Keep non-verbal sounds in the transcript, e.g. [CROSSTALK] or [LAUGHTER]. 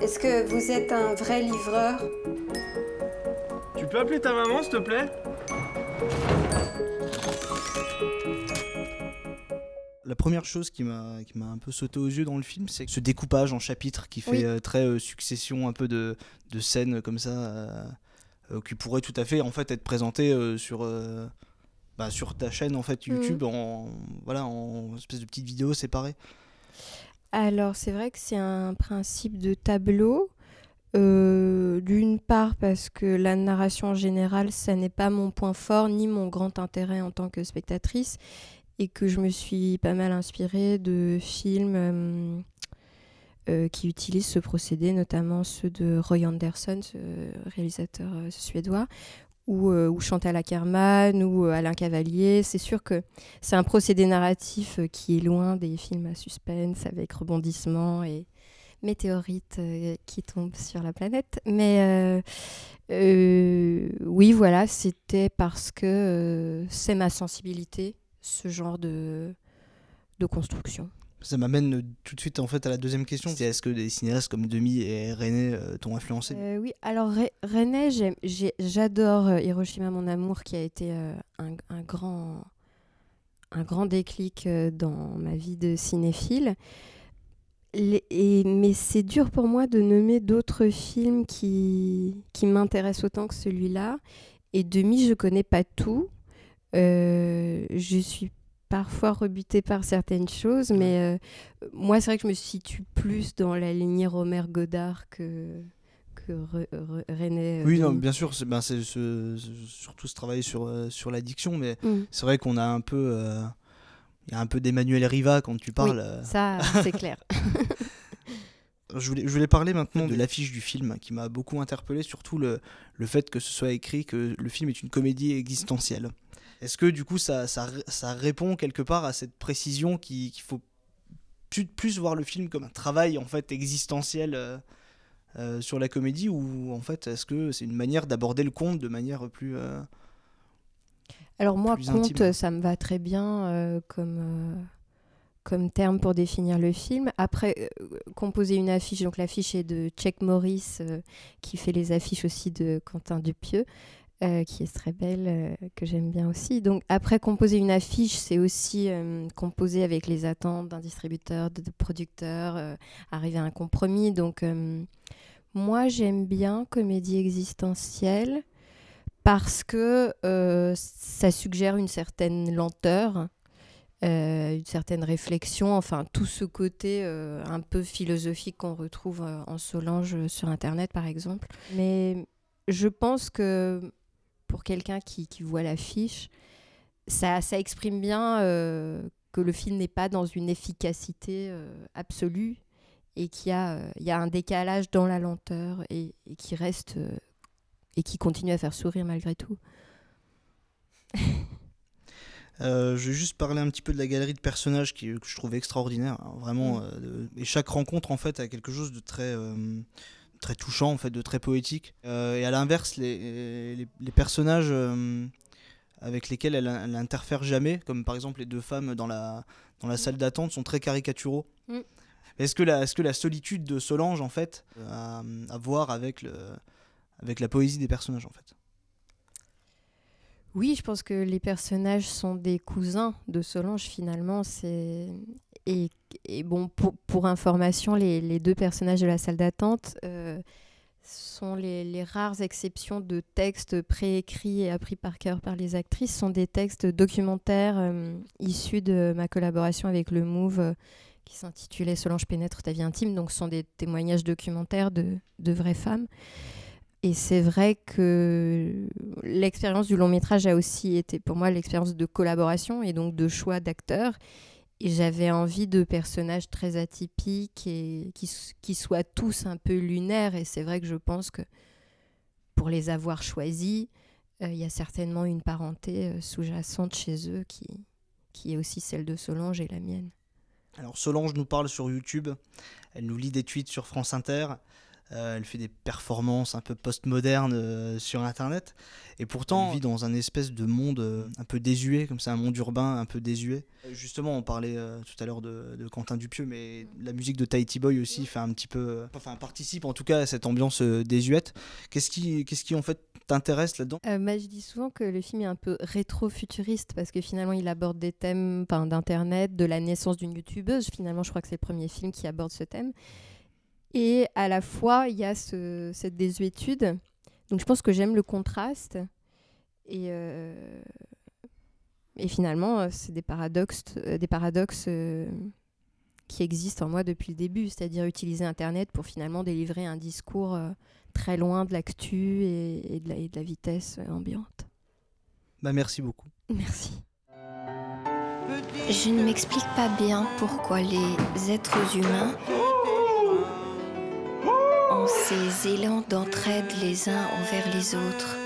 Est-ce que vous êtes un vrai livreur? Tu peux appeler ta maman, s'il te plaît? La première chose qui m'a qui m'a un peu sauté aux yeux dans le film, c'est ce découpage en chapitres qui fait Oui. euh, très euh, succession un peu de, de scènes comme ça, euh, qui pourrait tout à fait en fait être présenté euh, sur euh, bah, sur ta chaîne en fait YouTube en voilà en espèce de petites vidéos séparées. Alors, c'est vrai que c'est un principe de tableau. Euh, D'une part, parce que la narration en général, ça n'est pas mon point fort ni mon grand intérêt en tant que spectatrice, et que je me suis pas mal inspirée de films euh, euh, qui utilisent ce procédé, notamment ceux de Roy Andersson, ce réalisateur suédois, ou, euh, ou Chantal Ackerman, ou euh, Alain Cavalier. C'est sûr que c'est un procédé narratif euh, qui est loin des films à suspense avec rebondissements et météorites euh, qui tombent sur la planète. Mais oui, voilà, c'était parce que c'est ma sensibilité, ce genre de construction. Ça m'amène euh, tout de suite en fait à la deuxième question. C'est est-ce que des cinéastes comme Demi et René euh, t'ont influencé? Euh, oui, alors Re- René, j'adore Hiroshima mon amour qui a été un, grand un grand déclic dans ma vie de cinéphile. Mais c'est dur pour moi de nommer d'autres films qui, qui m'intéressent autant que celui-là. Et demi, je connais pas tout. Je suis parfois rebutée par certaines choses, mais euh, moi, c'est vrai que je me situe plus dans la lignée Romer Godard que, que Re- Re- René. euh, Oui, non, bien sûr, c'est ben, ce- surtout ce travail sur, euh, sur l'addiction, mais Mm. c'est vrai qu'on a un peu. euh, Il y a un peu d'Emmanuel Riva quand tu parles. Oui, ça, c'est clair. [LAUGHS] Je, voulais, je voulais parler maintenant de l'affiche du film qui m'a beaucoup interpellé, surtout le, le fait que ce soit écrit que le film est une comédie existentielle. Est-ce que du coup ça, ça, ça répond quelque part à cette précision qui- qu'il faut plus, plus voir le film comme un travail en fait existentiel euh, euh, sur la comédie ou en fait est-ce que c'est une manière d'aborder le conte de manière plus euh, Alors moi, Plus conte, intime? ça me va très bien euh, comme, euh, comme terme pour définir le film. Après, euh, composer une affiche, donc l'affiche est de Chuck Morris, euh, qui fait les affiches aussi de Quentin Dupieux, euh, qui est très belle, que j'aime bien aussi. Donc après, composer une affiche, c'est aussi composer avec les attentes d'un distributeur, de, de producteur, arriver à un compromis. Donc moi, j'aime bien comédie existentielle parce que ça suggère une certaine lenteur, euh, une certaine réflexion, enfin tout ce côté euh, un peu philosophique qu'on retrouve euh, en Solange sur Internet par exemple. Mais je pense que pour quelqu'un qui, voit l'affiche, ça, ça exprime bien que le film n'est pas dans une efficacité absolue et qu'il y, y a un décalage dans la lenteur et, qui reste et qui continue à faire sourire malgré tout. Euh, je vais juste parler un petit peu de la galerie de personnages qui, que je trouve extraordinaire. hein, vraiment, Mm. euh, et chaque rencontre en fait a quelque chose de très, euh, très touchant, en fait, de très poétique. Et à l'inverse, les, les, les personnages avec lesquels elle, elle interfère jamais, comme par exemple les deux femmes dans la, dans la salle d'attente, sont très caricaturaux. Mm. Est-ce que, la, est-ce que la solitude de Solange, en fait, a à voir avec, le, avec la poésie des personnages, en fait? Oui, je pense que les personnages sont des cousins de Solange finalement. C'est et, bon pour, information, les, deux personnages de la salle d'attente euh, sont les, les rares exceptions de textes préécrits et appris par cœur par les actrices. Sont des textes documentaires euh, issus de ma collaboration avec le Move euh, qui s'intitulait Solange pénètre ta vie intime. Donc, ce sont des témoignages documentaires de, de vraies femmes. Et c'est vrai que l'expérience du long métrage a aussi été pour moi l'expérience de collaboration et donc de choix d'acteurs. Et j'avais envie de personnages très atypiques et qui, soient tous un peu lunaires. Et c'est vrai que je pense que pour les avoir choisis, euh, il y a certainement une parenté euh, sous-jacente chez eux qui, qui est aussi celle de Solange et la mienne. Alors Solange nous parle sur YouTube, elle nous lit des tweets sur France Inter. Euh, elle fait des performances un peu post-modernes euh, sur Internet. Et pourtant, elle vit dans un espèce de monde euh, un peu désuet, comme ça, un monde urbain un peu désuet. Justement, on parlait tout à l'heure de, Quentin Dupieux, mais la musique de Tahiti Boy aussi fait un petit peu. Enfin, participe en tout cas à cette ambiance désuète. Qu'est-ce qui, qu'est-ce qui en fait t'intéresse là-dedans? Bah, Je dis souvent que le film est un peu rétro-futuriste parce que finalement, il aborde des thèmes d'Internet, de la naissance d'une youtubeuse. Finalement, je crois que c'est le premier film qui aborde ce thème. Et à la fois, il y a ce, cette désuétude. Donc je pense que j'aime le contraste. Et, euh, et finalement, euh, c'est des paradoxes, euh, des paradoxes qui existent en moi depuis le début, c'est-à-dire utiliser Internet pour finalement délivrer un discours très loin de l'actu et, et, de la, et de la vitesse ambiante. Bah merci beaucoup. Merci. Je ne m'explique pas bien pourquoi les êtres humains ces élans d'entraide les uns envers les autres.